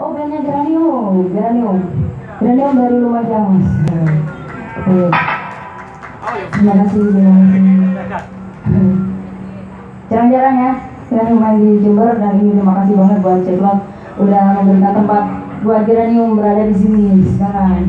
Oh, bandnya Geranium, Geranium. Geranium dari Lumajang, Mas. Oke. Oh, iya. Terima kasih, terima kasih. Jarang-jarang ya, Geranium main di Jember dan ini terima kasih banget buat Ceklok udah memberikan tempat buat Geranium berada di sini sekarang.